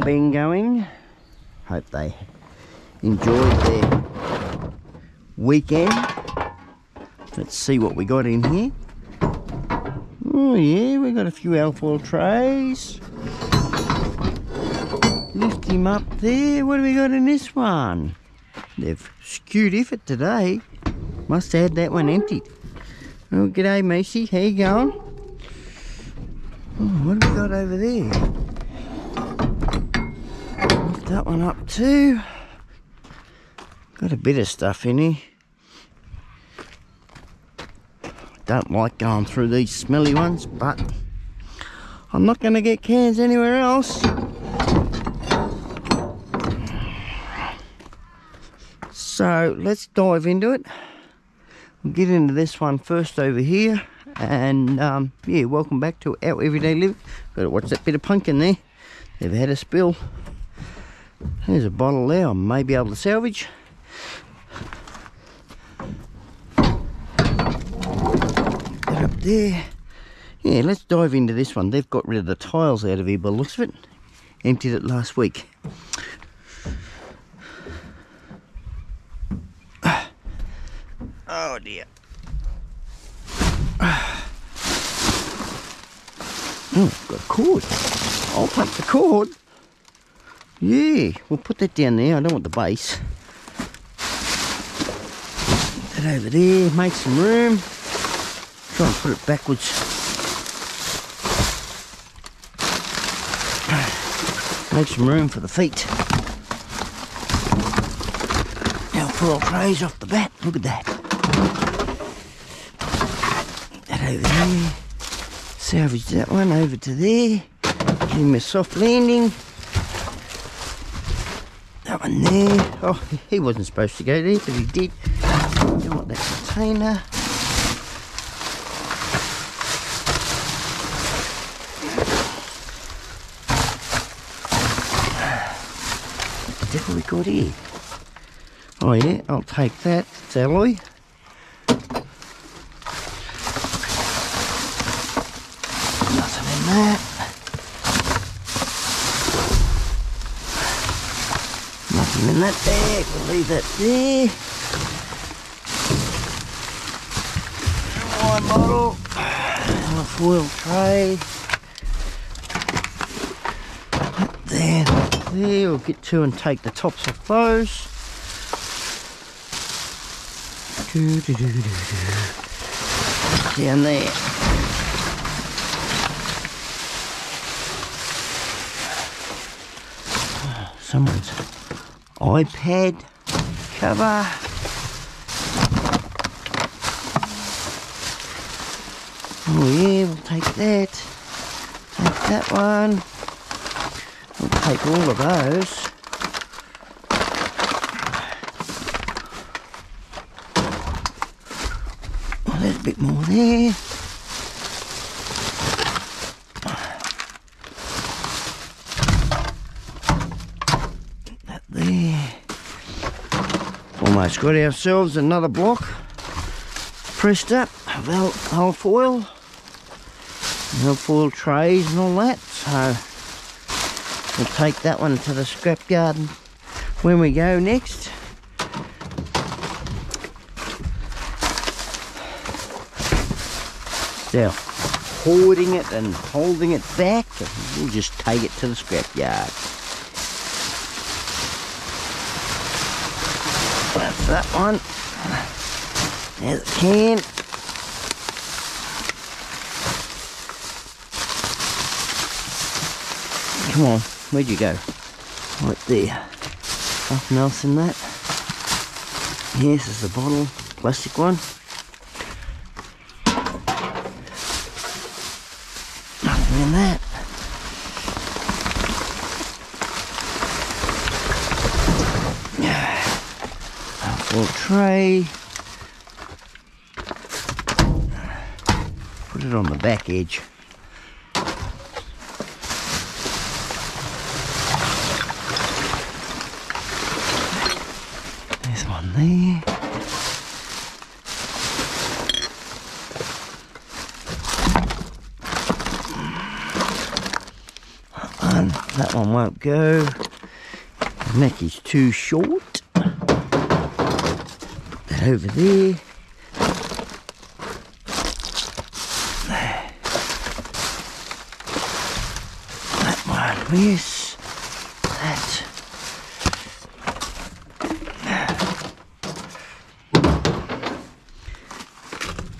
Been going? Hope they enjoyed their weekend. Let's see what we got in here. Oh yeah, we got a few alfoil trays. Lift him up there. What do we got in this one? They've skewed effort today. Must have had that one emptied. Oh, g'day, Macy. How you going? Oh, what have we got over there? That one up too. Got a bit of stuff in here. Don't like going through these smelly ones, but I'm not going to get cans anywhere else. So let's dive into it. We'll get into this one first over here. And um, yeah, welcome back to our everyday living. Got to watch that bit of punk in there. They've had a spill. There's a bottle there I may be able to salvage. Up there. Yeah, let's dive into this one. They've got rid of the tiles out of here by the looks of it. Emptied it last week. Oh dear. Oh, got a cord. I'll take the cord. Yeah, we'll put that down there. I don't want the base. Put that over there, make some room. Try and put it backwards. Make some room for the feet. Now four trays off the bat. Look at that. That over there. Salvage that one over to there. Give him a soft landing. One there. Oh, he wasn't supposed to go there, but he did. Don't want that container. What the devil we got here? Oh yeah, I'll take that. It's alloy. Nothing in that. Nothing in that bag. We'll leave that there. Wine bottle. And a foil tray. That There, there. We'll get to and take the tops off those. Do, do, do. Down there. someone's iPad cover. Oh yeah, we'll take that. Take that one. We'll take all of those. Oh, there's a bit more there. Almost got ourselves another block pressed up of al- alfoil, alfoil trays and all that. So we'll take that one to the scrap garden when we go next. Still hoarding it and holding it back, we'll just take it to the scrap yard. That one. There's a can. Come on, where'd you go? Right there. Nothing else in that. Yes, a bottle, plastic one. Nothing in that. Full tray. Put it on the back. There's one there. One one. That one won't go. Neck is too short. That over there. That yes. That.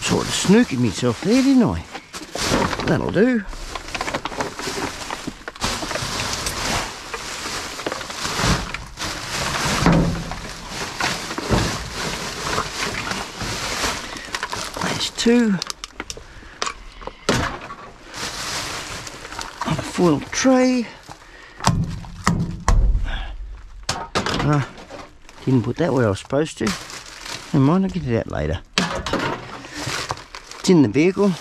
Sort of snookered myself there, didn't I? That'll do. Two. On a foil tray. Ah, didn't put that where I was supposed to. Never mind, I'll get it out later. It's in the vehicle.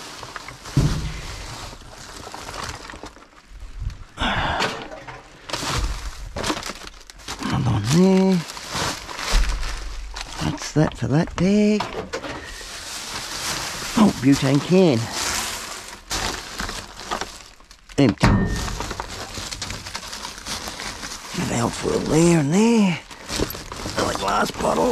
Another one there. That's that for that bag. Oh, butane can. Empty. For there and there. Another glass bottle.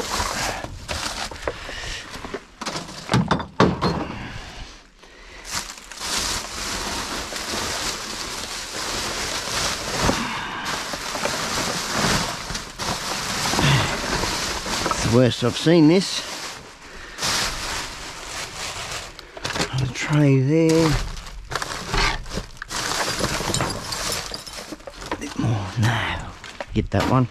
It's the worst I've seen this. The tray there. bit more now. Get that one.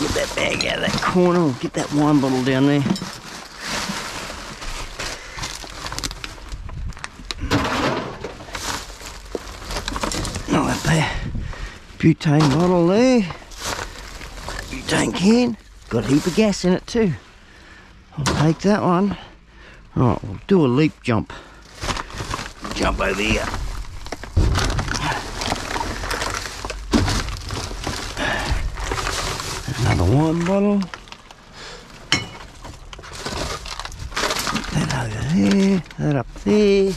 Get that bag out of that corner. Get that wine bottle down there. Not that there. Butane bottle there. Butane can. Got a heap of gas in it too. I'll take that one. Right, we'll do a leap jump. Jump over here. Wine bottle. That over there, that up. There.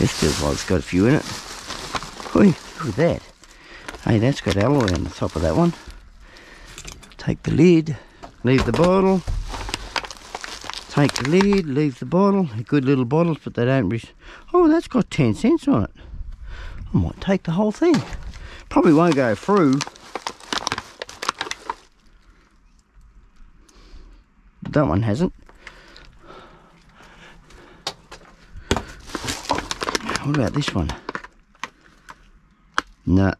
This it's got a few in it. Oi, look at that. Hey, that's got alloy on the top of that one. Take the lid, leave the bottle. Take the lid, leave the bottle. Good little bottles, but they don't... Oh, that's got 10 cents on it. I might take the whole thing. Probably won't go through. That one hasn't. What about this one? No.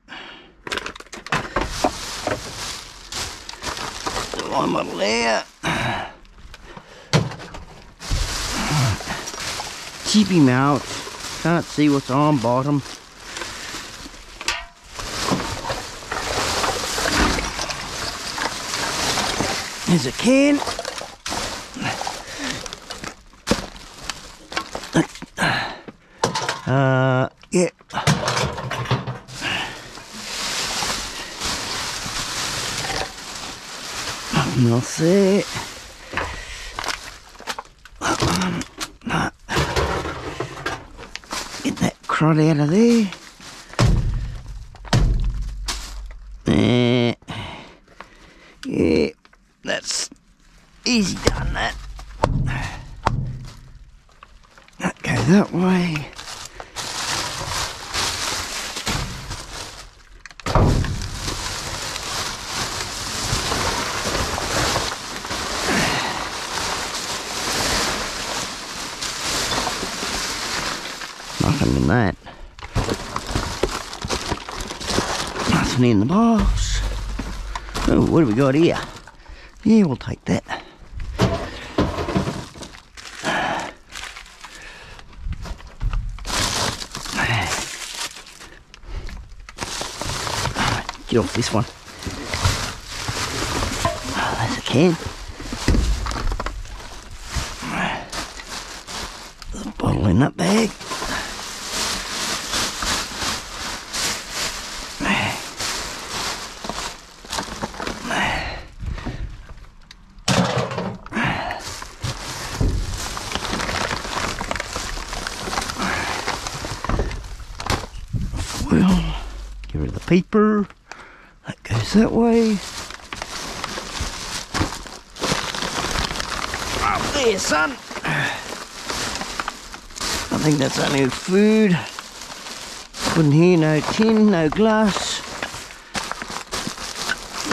One model there. Keep him out. Can't see what's on bottom. There's a can. Uh, yeah. Else there. Get that crud out of there. Eh. Yeah, that's easy done that. That go that way. Nothing in that. Nothing in the box. Oh, what do got here? Yeah, we'll take that. Get off this one. Oh, there's a can. The bottle in that bag. Well, get rid of the paper. That goes that way. There, son. I think that's only food. Put in here, no tin, no glass.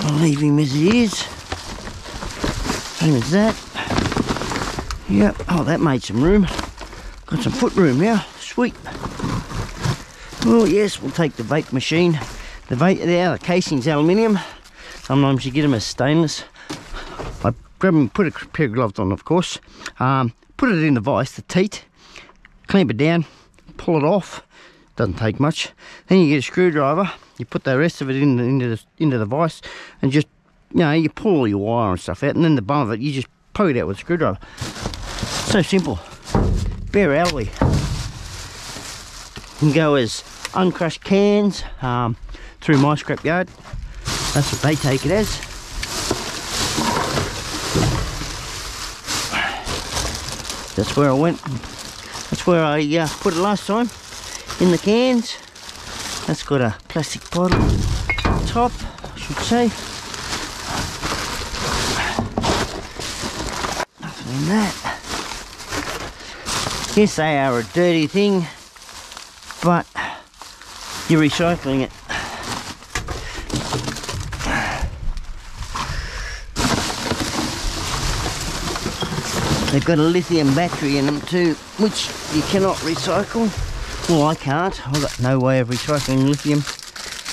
I'll leave him as he is. Same as that. Yep. Oh, that made some room. Got some foot room now. Sweet. Well, yes, we'll take the vape machine. The the casing's aluminium. Sometimes you get them as stainless. I grab them, put a pair of gloves on, of course. Um, put it in the vise, the teat. Clamp it down, pull it off. Doesn't take much. Then you get a screwdriver. You put the rest of it in, into the into the vise, and just you know you pull all your wire and stuff out, and then the bottom of it you just poke it out with a screwdriver. So simple. Bare alley. Can go as uncrushed cans um, through my scrapyard. That's what they take it as. That's where I went. That's where I uh, put it last time in the cans. That's got a plastic bottle top, I should say. Nothing in that. Yes, they are a dirty thing, but you're recycling it. They've got a lithium battery in them too, which you cannot recycle. Well, I can't. I've got no way of recycling lithium.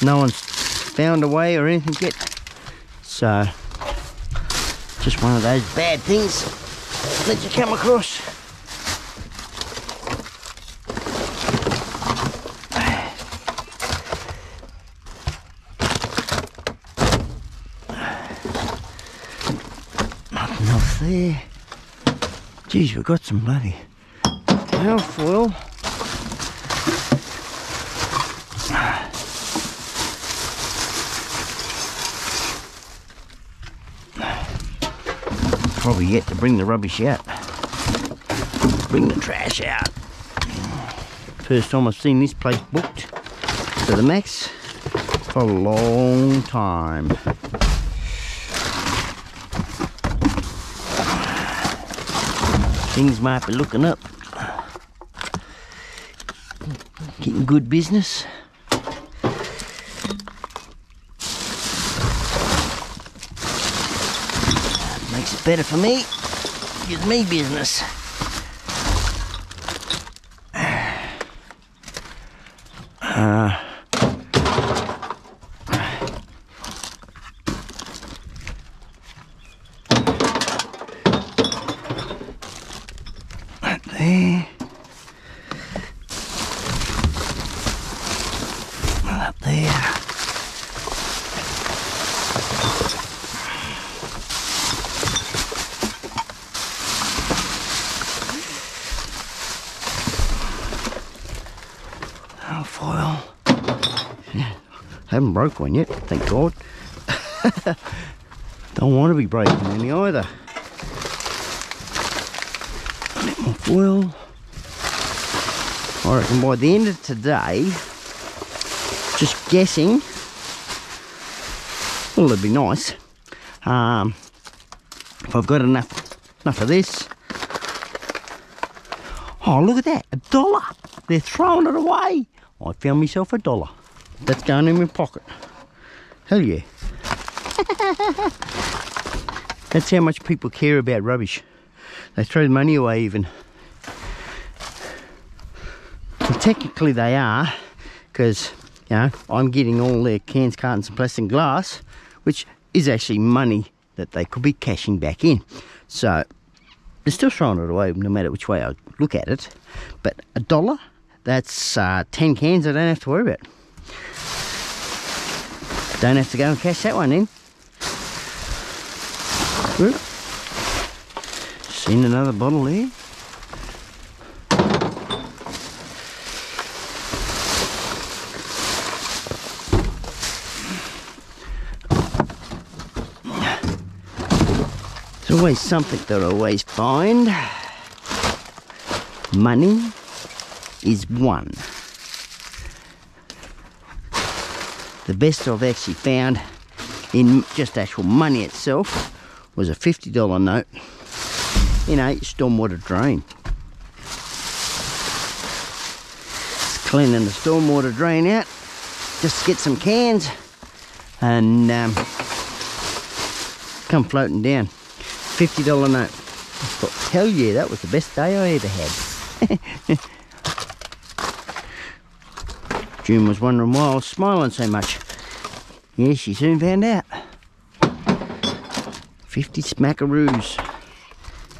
No one's found a way or anything yet. So, just one of those bad things that you come across. Nothing else there. Geez, we've got some bloody alfoil. Probably yet to bring the rubbish out. Bring the trash out. First time I've seen this place booked to the max for a long time. Things might be looking up. Getting good business. Makes it better for me. Gives me business. Uh, broke one yet, thank God. Don't want to be breaking any either. A bit more foil. I reckon by the end of today, just guessing, well, it'd be nice. Um, if I've got enough, enough of this. Oh, look at that, a dollar. They're throwing it away. I found myself a dollar. That's going in my pocket. Hell yeah. That's how much people care about rubbish. They throw the money away even. Technically they are, because, you know, I'm getting all their cans, cartons and plastic and glass, which is actually money that they could be cashing back in. So, they're still throwing it away no matter which way I look at it. But a dollar, that's uh, 10 cans I don't have to worry about. Don't have to go and cash that one in. Seen another bottle there. There's always something that I always find. Money is one. The best I've actually found in just actual money itself was a $50 note in a stormwater drain. It's cleaning the stormwater drain out just get some cans and um, come floating down. $50 note. I thought, hell yeah, that was the best day I ever had. June was wondering why I was smiling so much. Yeah, she soon found out. 50 smackaroos.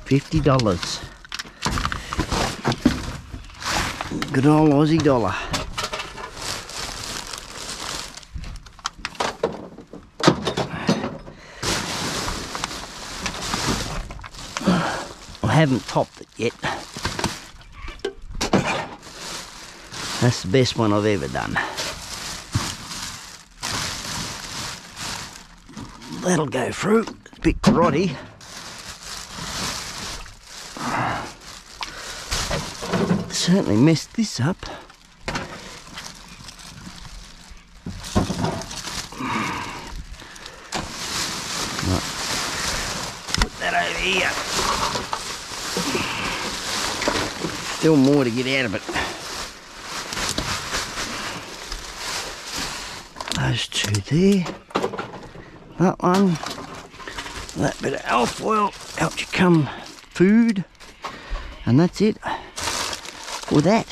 $50. Good old Aussie dollar. I haven't topped it yet. That's the best one I've ever done. That'll go through. It's a bit grotty. Certainly messed this up. Right. Put that over here. Still more to get out of it. Those two there. That one. That bit of alfoil. helps you come food. And that's it for that.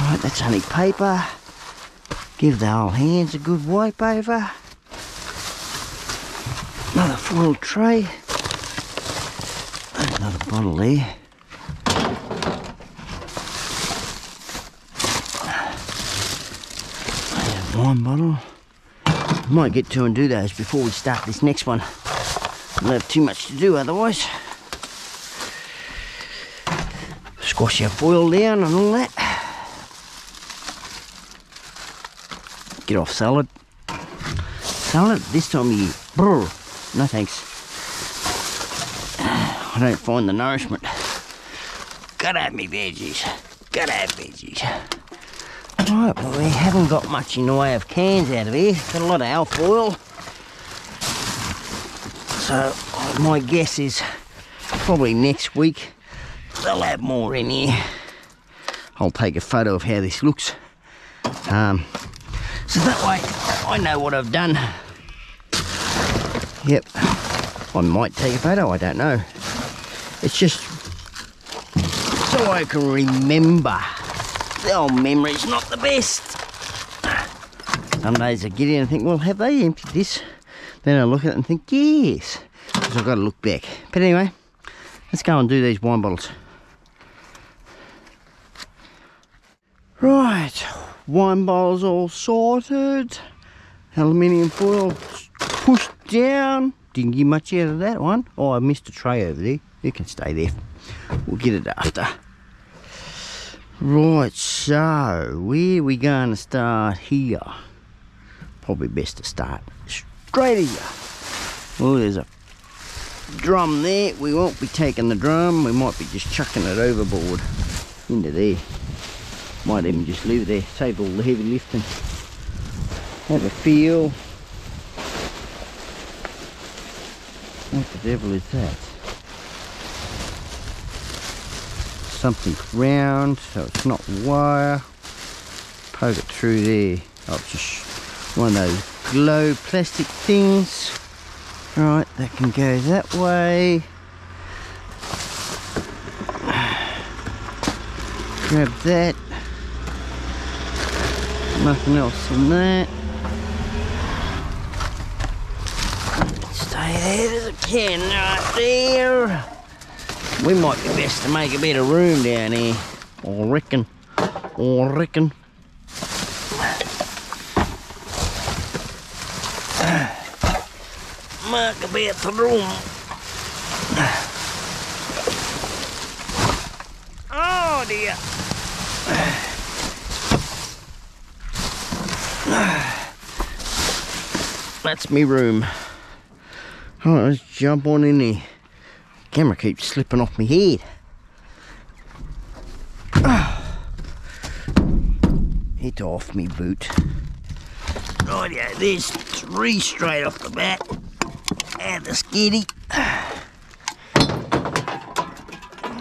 Right, that's only paper. Give the old hands a good wipe over. Another foil tray. Another bottle there. Wine bottle. Might get to and do those before we start this next one. We'll have too much to do otherwise. Squash our foil down and all that. Get off salad. Salad this time of year. Brr. No thanks. I don't find the nourishment. Gotta have me veggies. Gotta have veggies. Right, well we haven't got much in the way of cans out of here. Got a lot of alfoil. So my guess is probably next week they'll have more in here. I'll take a photo of how this looks. Um, so that way I know what I've done. Yep. I might take a photo, I don't know. It's just so I can remember. Old memory's not the best. Some days I get in and think, well, have they emptied this? Then I look at it and think, yes. Because I've got to look back. But anyway, let's go and do these wine bottles. Right, wine bottles all sorted. Aluminium foil pushed down. Didn't get much out of that one. Oh, I missed a tray over there. You can stay there. We'll get it after. Right, so where we going to start here? Probably best to start straight here. Oh, there's a drum there. We won't be taking the drum. We might be just chucking it overboard into there. Might even just leave it there, save all the heavy lifting. Have a feel. What the devil is that? Something round, so it's not wire. Poke it through there. Oh, just one of those glow plastic things. Right, that can go that way. Grab that. Nothing else in that. Stay there, there's a can right there. We might be best to make a bit of room down here. I reckon. I reckon. mark about the room. Oh dear. That's me room. All right, let's jump on in there. Camera keeps slipping off my head. Hit off me boot. Right, yeah, there's three straight off the bat. And the skiddy.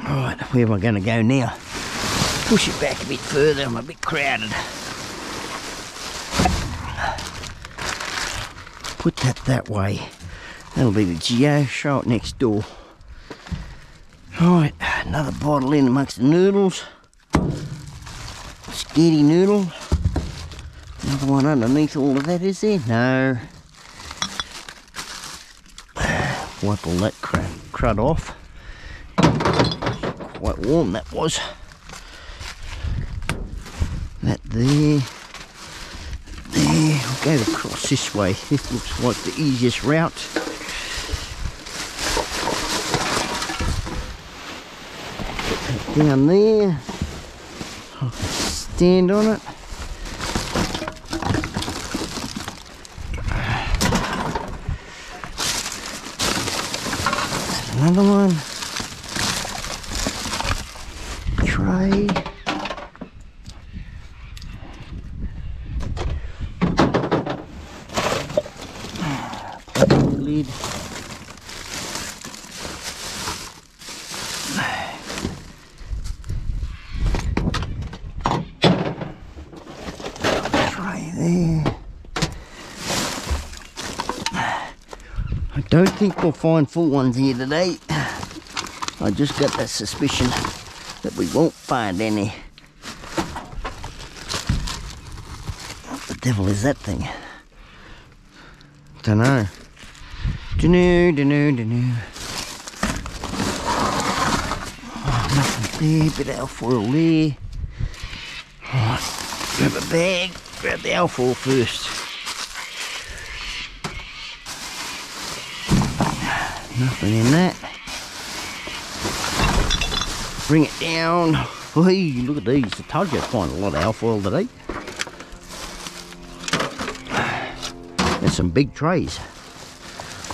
Right, where am I going to go now? Push it back a bit further, I'm a bit crowded. Put that that way. That'll be the geo, show it next door. Right, another bottle in amongst the noodles. Skitty noodle. Another one underneath all of that, is there? No. Wipe all that crud, crud off. Quite warm that was. That there. There. I'll go across this way. This looks like the easiest route. Down there. Stand on it. Another one. Tray. Lid. Tray there. Think we'll find full ones here today. I just got that suspicion that we won't find any. What the devil is that thing? Dunno. Dunno, dunno, dunno. Oh, nothing there, bit of alfoil there. Right, grab a bag, grab the alfoil first. Nothing in that. Bring it down. Hey, look at these. I told you I'd find a lot of alfoil today. There's some big trays.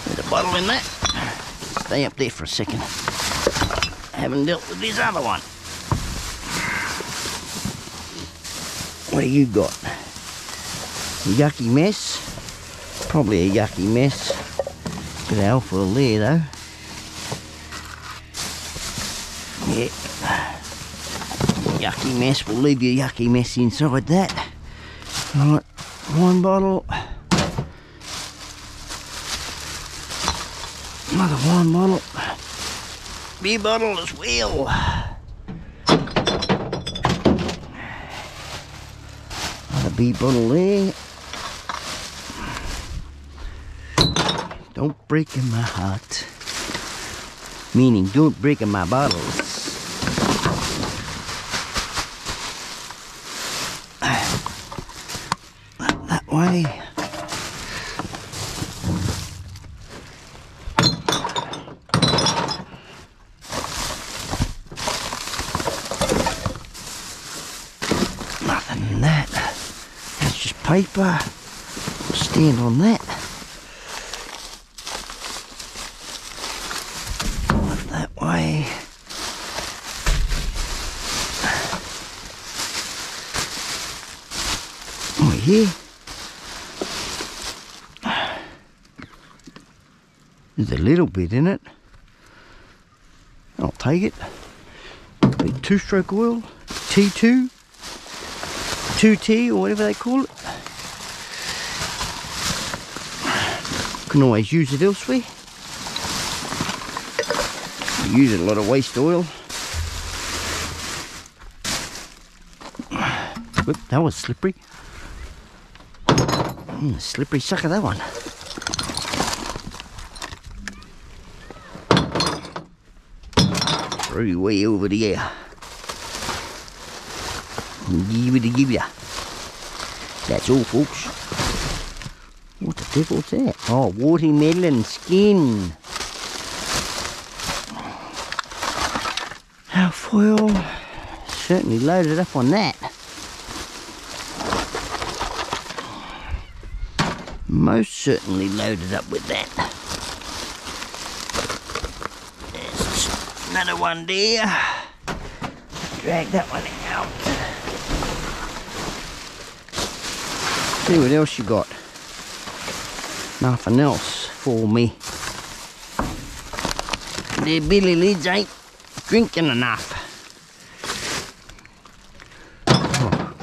There's a bottle in that. Stay up there for a second. haven't dealt with this other one. What do you got? A yucky mess. Probably a yucky mess. Bit of alfoil there though. Yeah. Yucky mess. We'll leave your yucky mess inside that. Right, one bottle. Another wine bottle. Beer bottle as well. Another beer bottle there. Don't break in my heart. Meaning, don't break in my bottles. That way. Nothing in that. That's just paper. Stand on that. Look that way. Oh, here. A little bit in it. I'll take it. Two-stroke oil, T2, 2T or whatever they call it. Can always use it elsewhere. Use a lot of waste oil. Whoop, that was slippery. Mm, slippery sucker that one. Way over there. Give it a give ya. That's all folks. What the devil's that? Oh, watermelon skin. Our foil certainly loaded up on that. Most certainly loaded up with that. Another one there. Drag that one out. See what else you got. Nothing else for me. Their billy lids ain't drinking enough. Oh,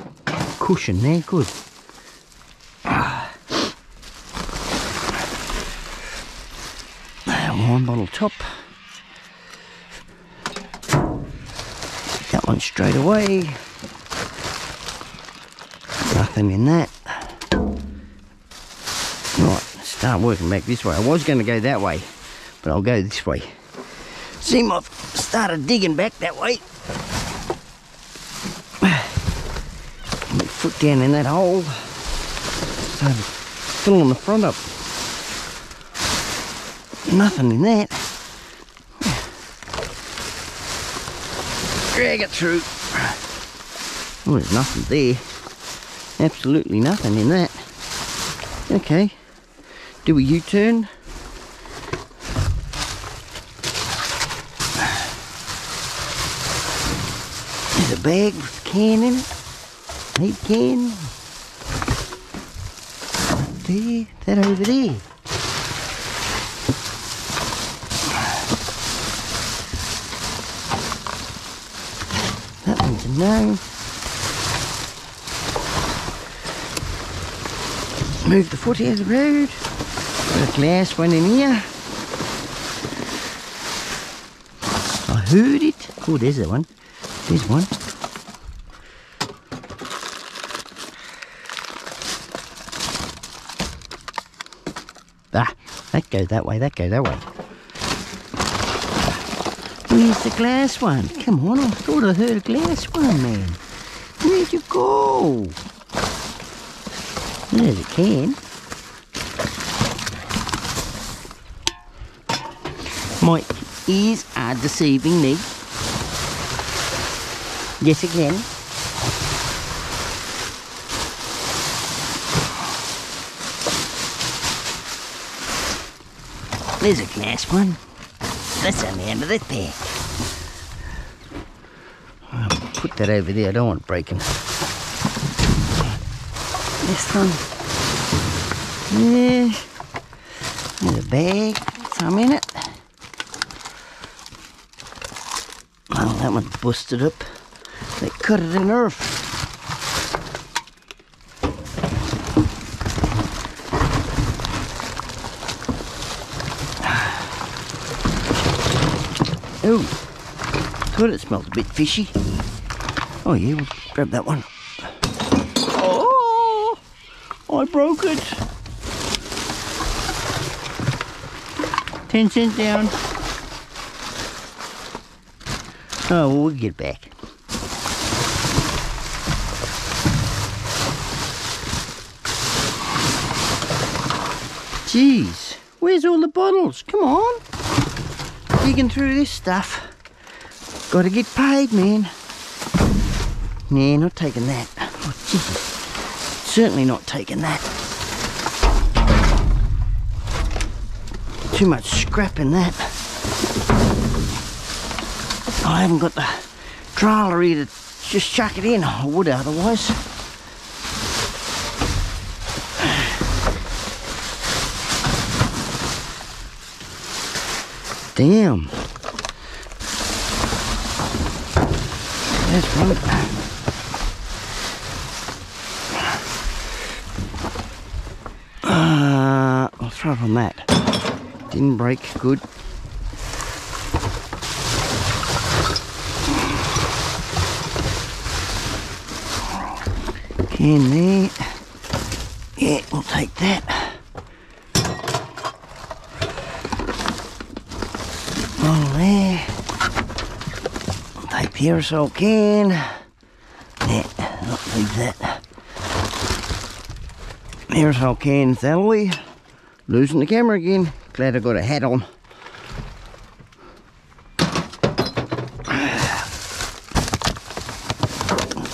cushion there, good. Wine bottle top. That straight away. Nothing in that. Right, start working back this way. I was going to go that way, but I'll go this way. Seem I've started digging back that way. My foot down in that hole. Started filling the front up. Nothing in that. Drag it through. Oh, there's nothing there. Absolutely nothing in that. Okay. Do a U-turn. There's a bag with a can in it. Neat can. There, that over there. Move the foot of the road. Got a glass one in here. I heard it. Oh, there's that one. There's one. Ah, that goes that way, that goes that way. Where's the glass one? Come on, I thought I heard a glass one, man. Where'd you go? There's a can. My ears are deceiving me. Yes, again. There's a glass one. That's on the end of that there. I'll um, put that over there. I don't want it breaking. This one. Yeah. There's a bag. Some in it. Oh, that one's busted up. They cut it in earth. Oh, thought it smelled a bit fishy. Oh yeah, we'll grab that one. Oh, I broke it. Ten cents down. Oh, well, we'll get back. Jeez, where's all the bottles? Come on. Digging through this stuff. Gotta get paid, man. Nah, not taking that. Oh, jeez. Certainly not taking that. Too much scrap in that. I haven't got the trailer here to just chuck it in. I would otherwise. Damn. That's one. Uh, I'll throw it on that. Didn't break, good. Can there. Yeah, we'll take that. One there. I'll take the aerosol can. Yeah, not leave that. aerosol cans alloy. Losing the camera again. Glad I got a hat on.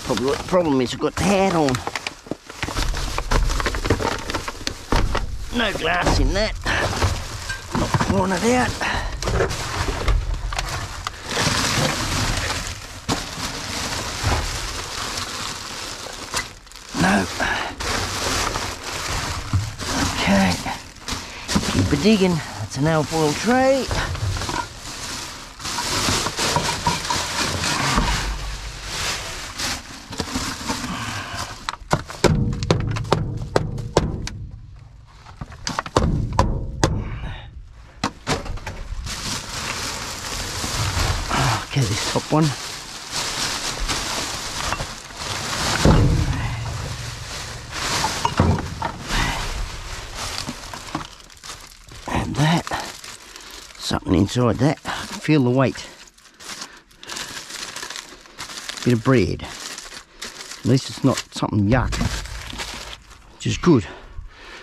Probably the problem is I've got the hat on. No glass in that. Not pouring it out. Keep digging. That's an alfoil tray. Okay, this top one. And that. Something inside that. Feel the weight. Bit of bread. At least it's not something yuck. Which is good.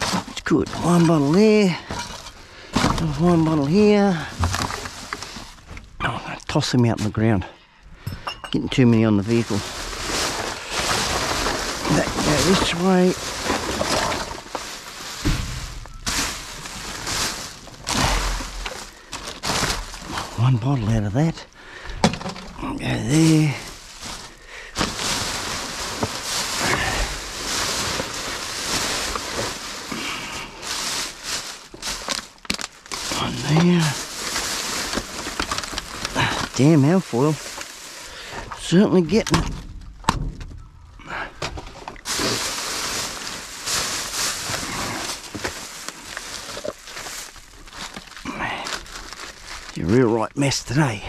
It's good. One bottle there. One bottle here. Oh, I'm gonna toss them out on the ground. Getting too many on the vehicle. That go this way. One bottle out of that. Go there. One there. Ah, damn alfoil. Certainly getting it. Real right mess today.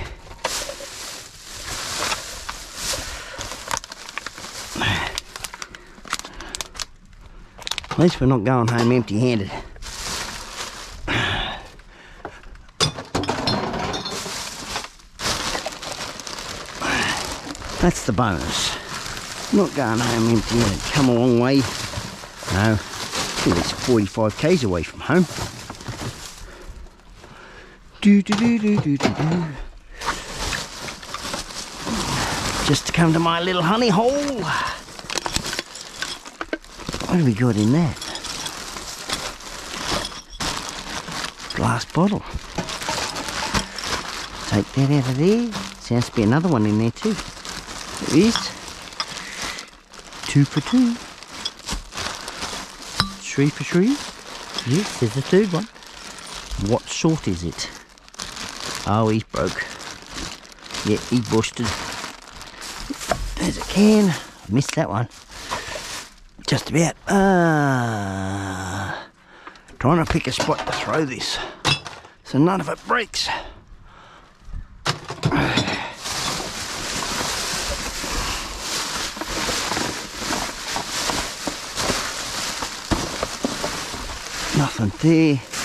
At least we're not going home empty handed. That's the bonus. Not going home empty handed. Come a long way. No, it's 45 k's away from home. Do do do do do do do. Just to come to my little honey hole. What have we got in that? Glass bottle. Take that out of there. Sounds to be another one in there too. There is. Two for two. Three for three. Yes, there's the third one. What sort is it? Oh, he's broke. Yeah, he busted. There's a can. Missed that one. Just about. Ah. trying to pick a spot to throw this so none of it breaks. Nothing there.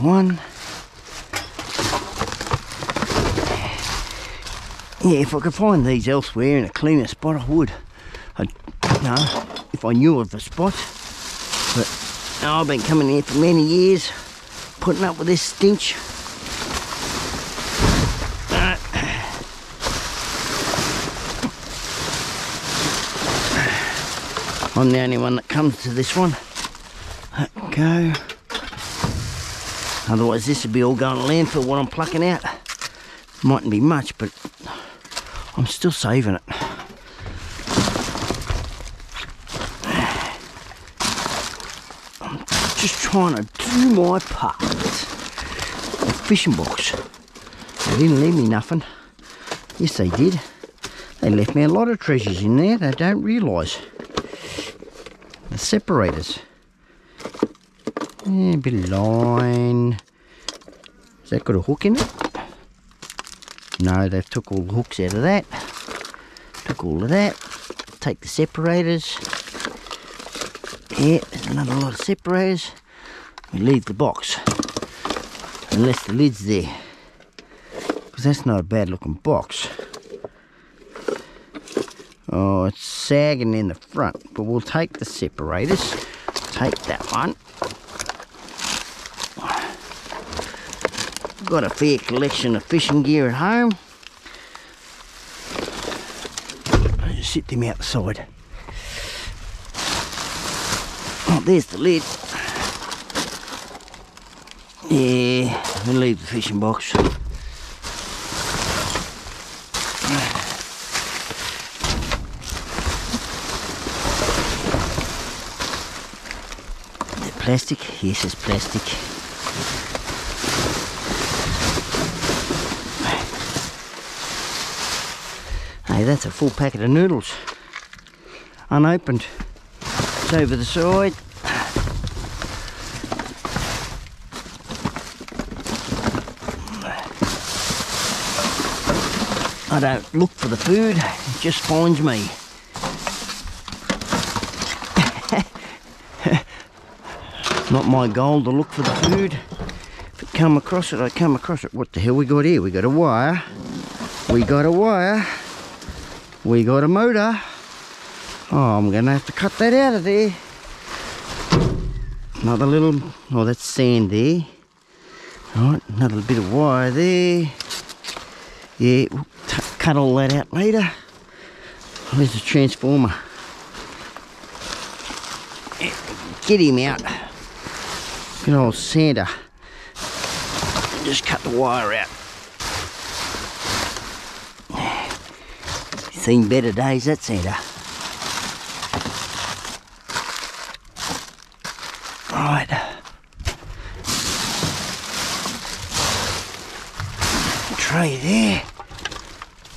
One. Yeah, if I could find these elsewhere in a cleaner spot, I would. I, no, if I knew of the spot. But I've been coming here for many years, putting up with this stench. Uh, I'm the only one that comes to this one. Let go. Otherwise, this would be all going to landfill what I'm plucking out. Mightn't be much, but I'm still saving it. I'm just trying to do my part. The fishing box. They didn't leave me nothing. Yes, they did. They left me a lot of treasures in there they don't realise. The separators. Eh, a bit of line. Has that got a hook in it? No, they've took all the hooks out of that. Took all of that. Take the separators. Yeah, there's another lot of separators. We leave the box. Unless the lid's there. Because that's not a bad looking box. Oh, it's sagging in the front, but we'll take the separators. Take that one. Got a fair collection of fishing gear at home. Just sit them outside. Oh, there's the lid. Yeah, we'll leave the fishing box. The plastic? Yes, it's plastic. That's a full packet of noodles. Unopened. It's over the side. I don't look for the food, it just finds me. Not my goal to look for the food. If I come across it, I come across it. What the hell we got here? We got a wire. We got a wire. We got a motor. Oh, I'm gonna have to cut that out of there. Another little, oh that's sand there. Alright, another bit of wire there. Yeah, we'll cut all that out later. There's the transformer. Get him out. Good old sander. Just cut the wire out. Seen better days, that Santa. Right. Tray there.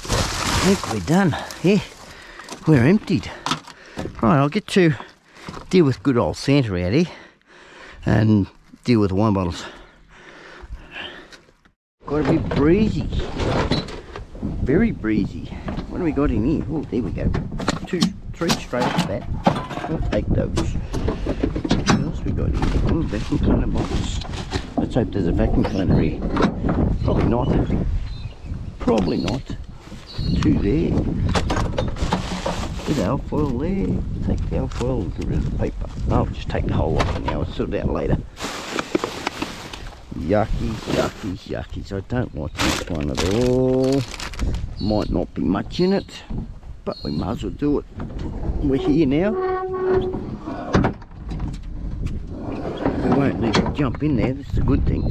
I think we're done. Yeah, we're emptied. Right, I'll get to deal with good old Santa out here and deal with the wine bottles. Got to be breezy. Very breezy. What do we got in here? Oh, there we go. Two, three straight off that. I'll take those. What else we got here? Oh, vacuum cleaner box. Let's hope there's a vacuum cleaner here. Probably not. Probably not. Two there. Bit of alfoil there. Take the alfoil, get rid of the paper. I'll just take the whole lot now. I'll sort it out later. Yuckies, yuckies, yuckies. I don't like this one at all. Might not be much in it, but we might as well do it. We're here now. We won't need to jump in there, that's a good thing.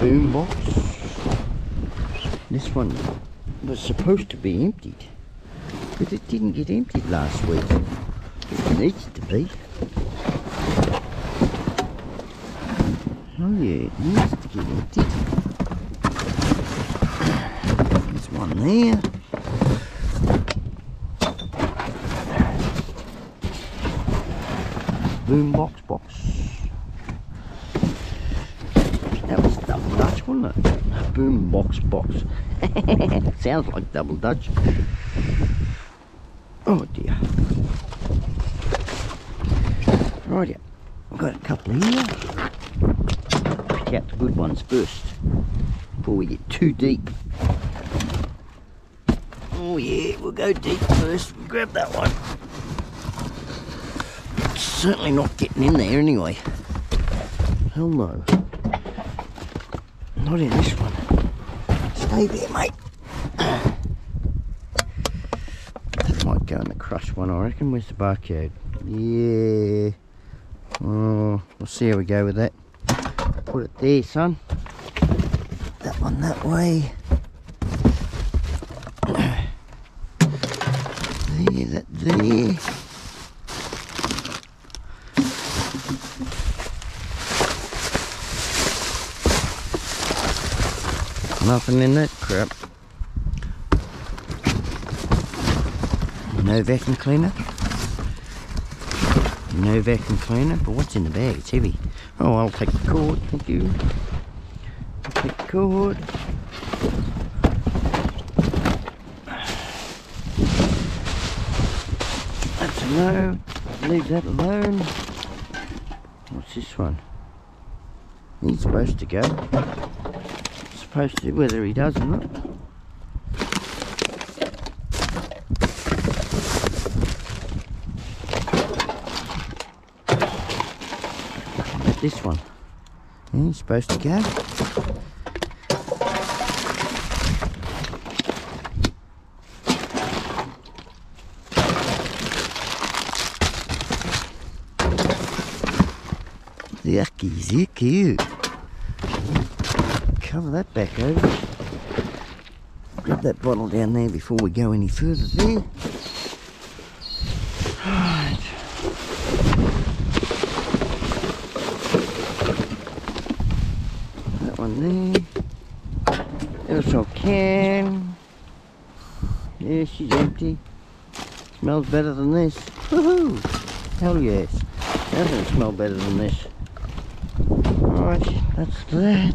Boom box. This one was supposed to be emptied, but it didn't get emptied last week. It needs to be. Oh yeah, get. There's one there. Boom box box. That was double Dutch, wasn't it? Boom box box. Sounds like double Dutch. Oh dear. Right. I've got a couple here. Out the good ones first before we get too deep. Oh yeah, we'll go deep first. We'll Grab that one. It's certainly not getting in there anyway. Hell no. Not in this one. Stay there, mate. That might go in the crush one, I reckon. Where's the barcode? Yeah. Oh, we'll see how we go with that. Put it there, son. That one that way. There, that there. Nothing in that crap. No vacuum cleaner. No vacuum cleaner, but what's in the bag? It's heavy. Oh, I'll take the cord, thank you. I'll take the cord. That's a no. Leave that alone. What's this one? He's supposed to go. Supposed to, whether he does or not. This one. Hmm, yeah, he's supposed to go. Yucky, yucky. Cover that back over. Grab that bottle down there before we go any further there. Right. That one there. Aerosol can. Yeah, she's empty. Smells better than this. Woohoo! Hell yes. Doesn't smell better than this. Alright, that's that.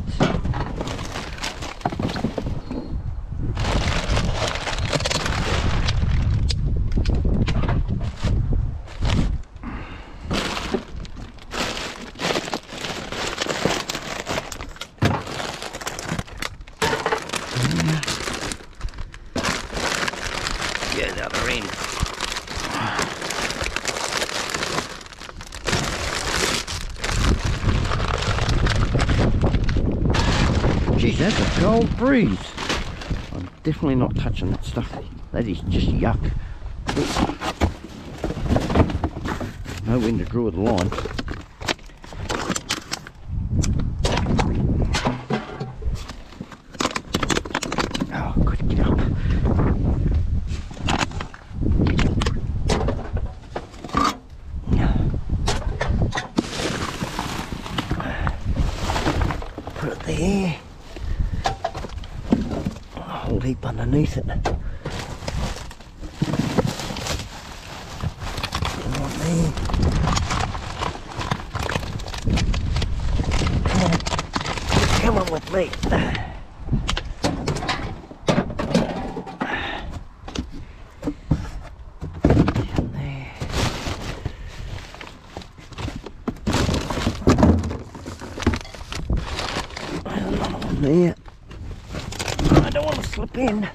Get the other end. Breeze. I'm definitely not touching that stuff. That is just yuck. No wind to draw the line. Oh, good, get up. Put it there. A whole heap underneath it. Come on there. Come on. Come on with me. Down there. there. I don't want to slip in.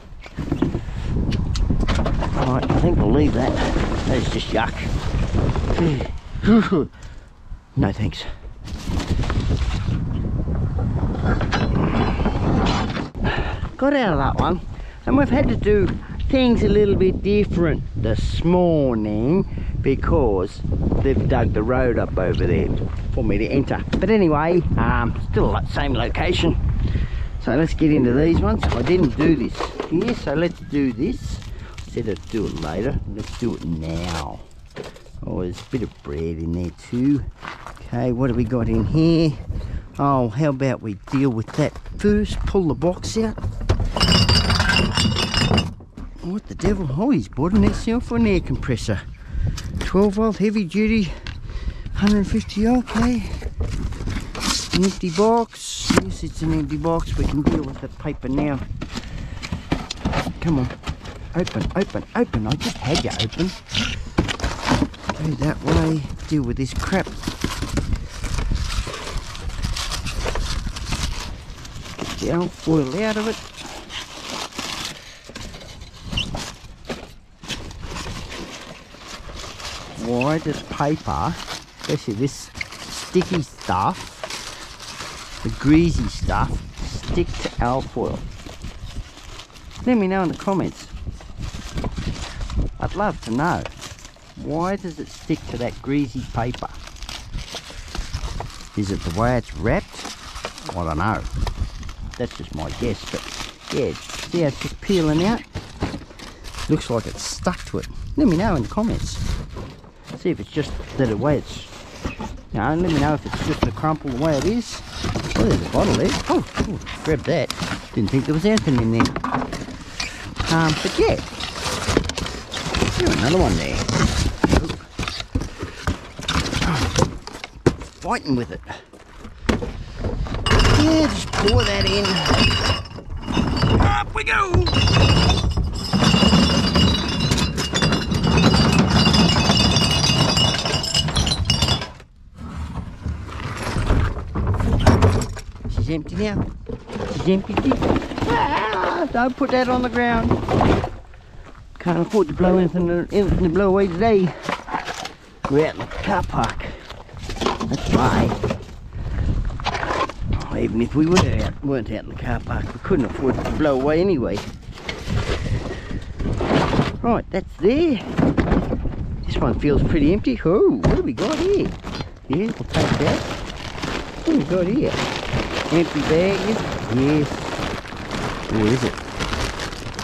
Alright, I think I'll leave that. That is just yuck. no thanks. Got out of that one. And we've had to do things a little bit different this morning because they've dug the road up over there for me to enter. But anyway, um, still at same location. So let's get into these ones. I didn't do this here, so let's do this. Said I'd do it later. Let's do it now. Oh, there's a bit of bread in there too. Okay, what have we got in here? Oh, how about we deal with that first? Pull the box out. What the devil? Oh, he's bought an SL for an air compressor. 12 volt heavy duty, 150 okay. Empty box. Yes, it's an empty box. We can deal with the paper now. Come on. Open, open, open. I just had you open. Go that way. Deal with this crap. Get the alfoil out of it. Why does paper, especially this sticky stuff, the greasy stuff, stick to alfoil? Let me know in the comments. I'd love to know. Why does it stick to that greasy paper? Is it the way it's wrapped? I don't know. That's just my guess, but yeah, see how it's just peeling out? Looks like it's stuck to it. Let me know in the comments. See if it's just that way it's, know, let me know if it's just a crumple the way it is. Oh, there's a bottle there. Oh, oh grab that. Didn't think there was anything in there. Um, but yeah, There's another one there. Fighting with it. Yeah, just pour that in. Up we go! Empty now. She's empty. Ah, don't put that on the ground. Can't afford to blow anything, anything to blow away today. We're out in the car park. That's right. Oh, even if we were out, weren't out in the car park, we couldn't afford to blow away anyway. Right, that's there. This one feels pretty empty. Oh, what have we got here? Yeah, we'll take that. What have we got here? Empty bag? Yes. What is it?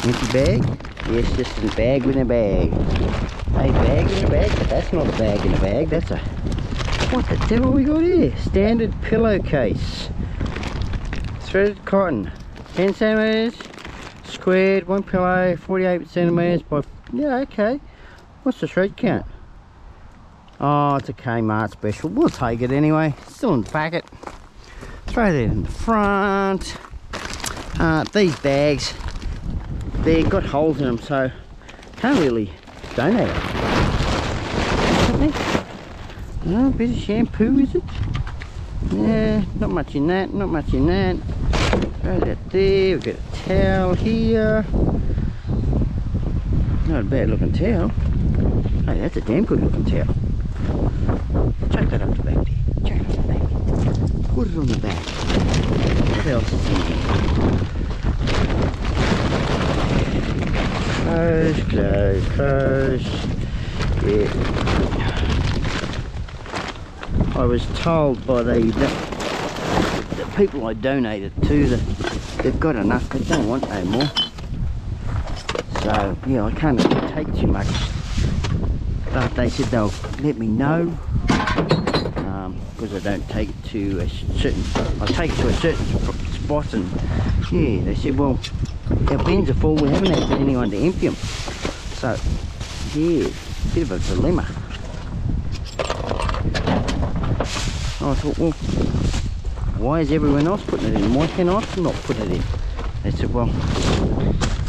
Empty bag? Yes, just a bag in a bag. A bag in a bag? But that's not a bag in a bag. That's a... What the devil we got here? Standard pillowcase. Threaded cotton. 10 centimeters. Squared. One pillow. 48 centimeters by... Yeah, okay. What's the thread count? Oh, it's a Kmart special. We'll take it anyway. Still in the packet. Throw that in the front. Uh, these bags, they've got holes in them, so can't really donate them. No, a bit of shampoo, is it? Yeah, not much in that, not much in that. Throw that there, we've got a towel here. Not a bad looking towel. Hey, that's a damn good looking towel. Chuck that up the back there. Chuck it up the on the back. What else is in here? Close, close, close. Yeah. I was told by the, the, the people I donated to that they've got enough, they don't want no more. So, yeah, I can't take too much. But they said they'll let me know because I don't take it to a certain, I take it to a certain spot and yeah, they said, well, our bins are full, we haven't had anyone to empty them. So, yeah, bit of a dilemma. I thought, well, why is everyone else putting it in? Why can I not put it in? They said, well,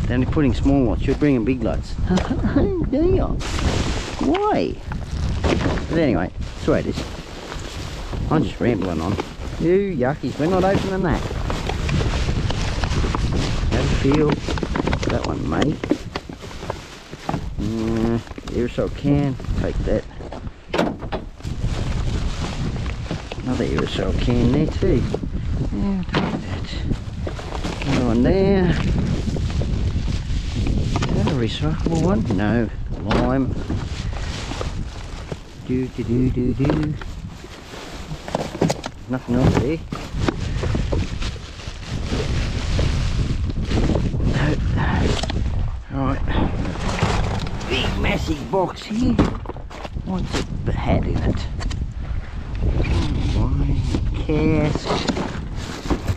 they're only putting small lots, you're bringing big lots. Damn. Why? But anyway, that's the way it is. I'm just rambling on. You yuckies, we're not opening that. A feel. That one, mate. Mm, aerosol can. Take that. Another aerosol can there too. Yeah, take that. Another one there. Is that a recyclable one? No. Lime. Do do do do do. Nothing else there. Right. Big massive box here. What's it had in it? Wine, cask.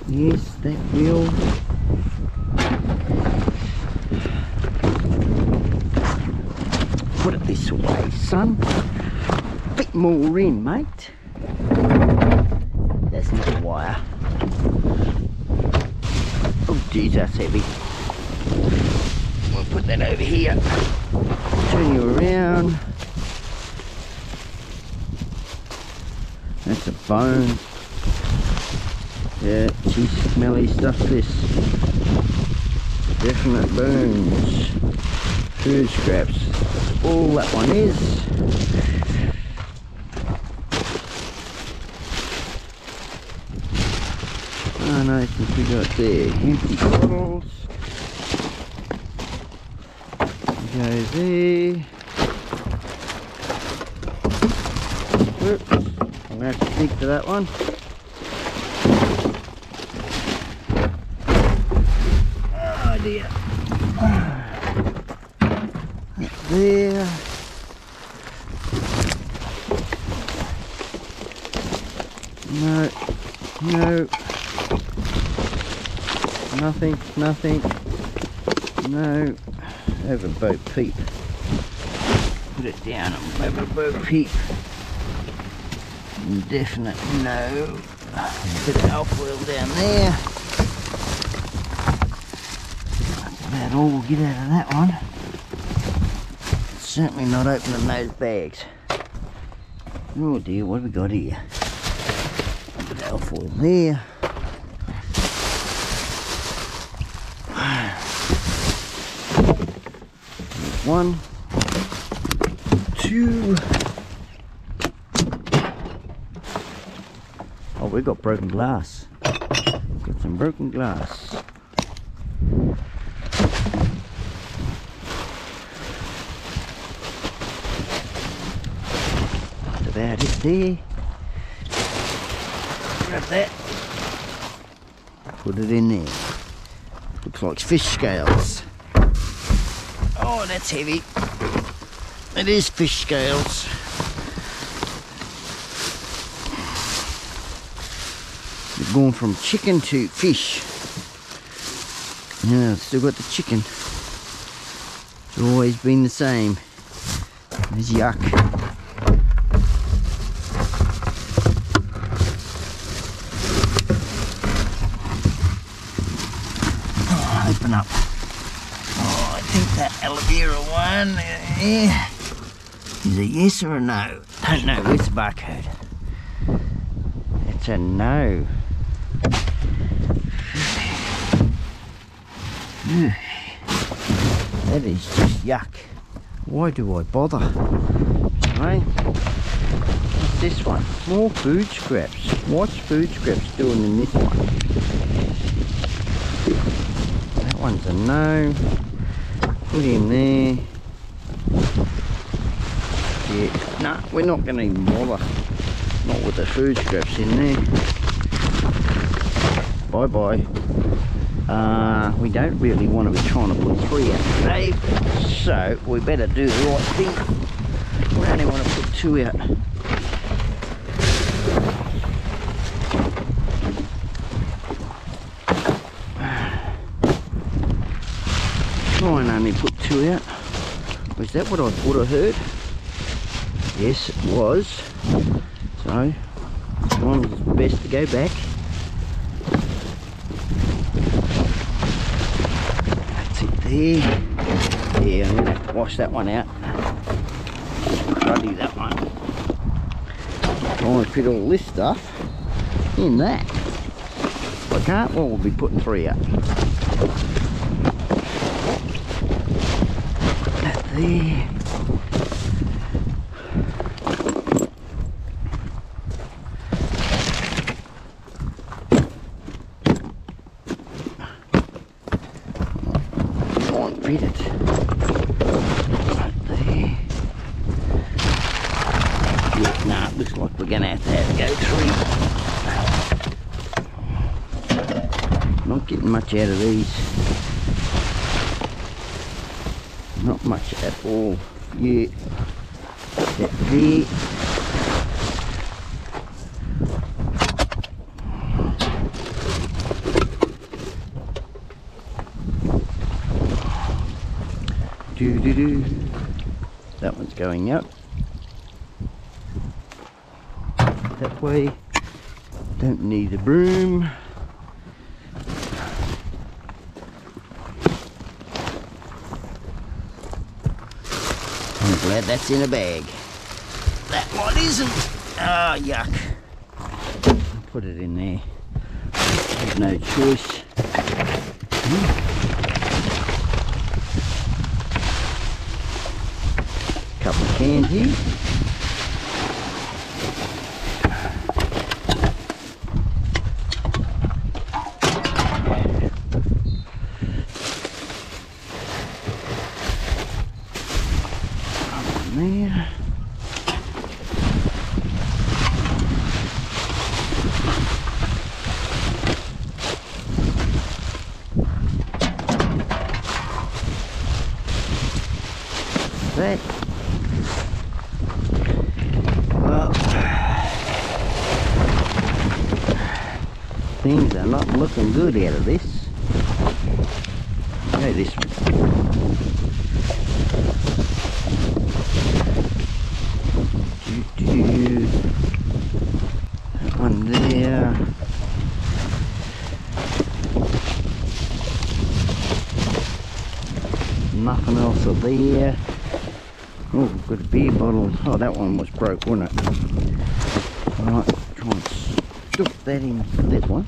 Yes, that will. Put it this way, son. Bit more in, mate. That's not a wire. Oh, that's heavy. We'll put that over here. Turn you around. That's a bone. Yeah, geez, smelly stuff this. Definite bones. Food scraps. All that one is. Oh no, since we got there. Empty bottles. Go there. Oops. I'm gonna have to dig for that one. Oh dear. Ah, That's there. No, no. Nothing, nothing. No. A boat peep. put it down have a burp heap. Definite no. Bit of alfoil down there. That's about all we'll get out of that one. Certainly not opening those bags. Oh dear, what have we got here? A bit of alfoil there. One, two. Oh, we got broken glass. Got some broken glass. About it there. Grab that. Put it in there. Looks like fish scales. Oh, that's heavy. It is fish scales. We've gone from chicken to fish. Yeah, still got the chicken. It's always been the same. There's yuck. Oh, open up. Oh, I think that aloe Uh, yeah, is it yes or a no. Don't know. Where's the barcode? It's a no. That is just yuck. Why do I bother? Right? What's this one? More food scraps. What's food scraps doing in this one? That one's a no. Put him there. Yeah, nah, we're not going to even bother. Not with the food scraps in there. Bye bye. Uh, we don't really want to be trying to put three out today, so we better do the right thing. We only want to put two out. Try and only put two out. Was that what I thought I heard? Yes, it was. So, sometimes it's best to go back. That's it there. Yeah, I'm going to wash that one out. Ruddy that one. Try and fit all this stuff in that. I can't, well, we'll be putting three up. That there. Try and fit it. Right there. Yeah, nah, it looks like we're gonna have to have to go three. Not getting much out of these. Not much at all. That there. Do do do. That one's going up. That way. Don't need a broom. I'm glad that's in a bag. That one isn't. Ah, yuck. Put it in there. There's no choice. good out of this. This one. Do, do. That one there. Nothing else up there. Oh, got a beer bottle. Oh, that one was broke, wasn't it? Alright, try and stuff that in this one.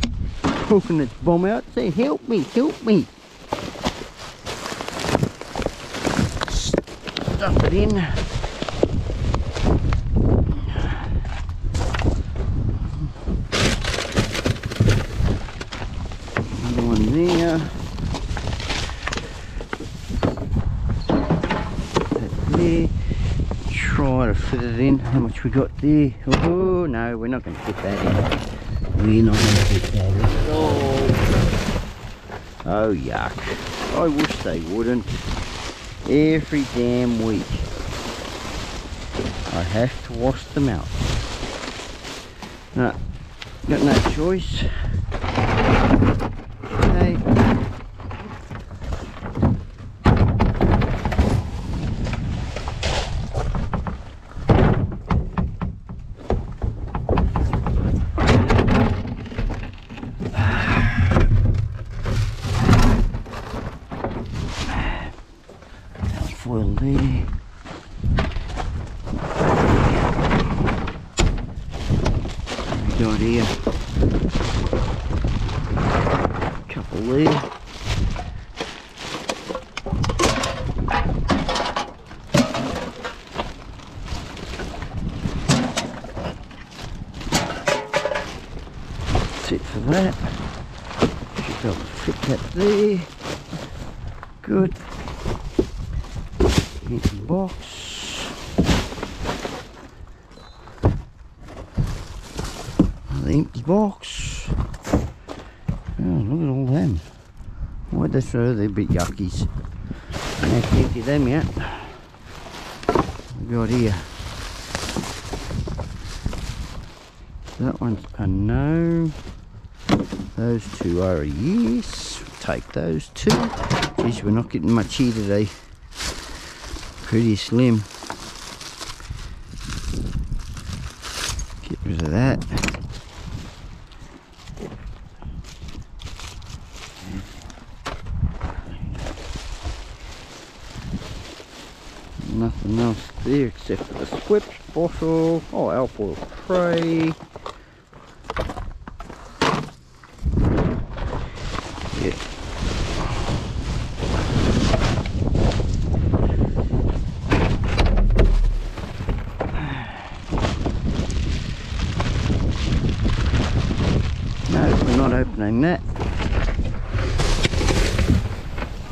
Hooking its bomb out. Say, help me, help me. Stuff it in. Another one there. That there. Try to fit it in. How much we got there? Oh no, we're not going to fit that in. To fit. Oh, oh yuck. I wish they wouldn't. Every damn week. I have to wash them out. No, got no choice. Okay. Foil there. What we got here? Couple there. That's it for that. Should be able to fit that there. Good. Empty box. The empty box. Oh, look at all them. Why'd they throw They're a bit yuckies. I to empty them yet. We got here. That one's a no. Those two are a yes. Take those two. Geez, we're not getting much here today. Pretty slim. Get rid of that. Nothing else there except for the switch bottle. Oh, alfoil tray. Yeah. No, we're not opening that.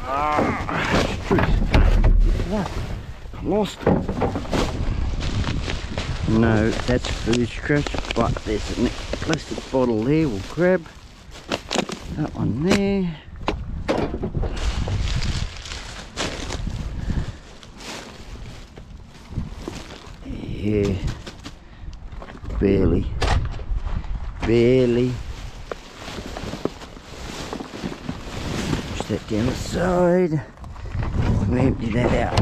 Ah, shoot. Look at that. Lost it. No, that's scraps, but there's a plastic bottle there we'll grab. That one there. Yeah. Barely. Barely. Push that down the side. We empty that out.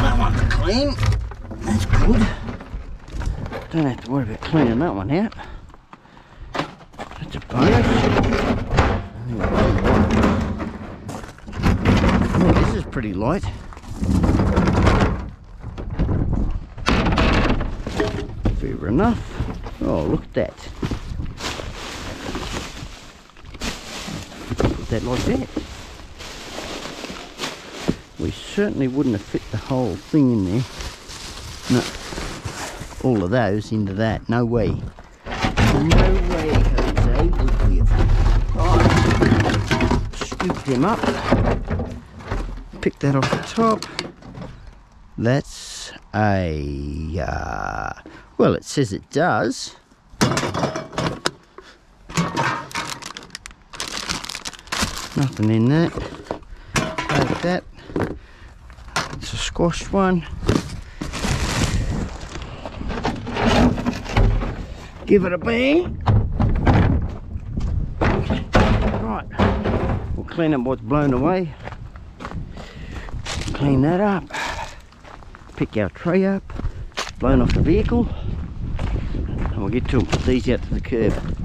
That one's clean. That's good. Don't have to worry about cleaning that one out. That's a bonus. This is pretty light. Fair enough. Oh, look at that. Put that like that. We certainly wouldn't have fit the whole thing in there. No. All of those into that. No way. No way, Jose, would we have. Right. Scoop them up. Pick that off the top. That's a... Uh, well, it says it does. Nothing in that. Like that. It's a squashed one. Give it a bang. Right. We'll clean up what's blown away. Clean that up. Pick our tray up. Blown off the vehicle. And we'll get to them. Put these out to the curb.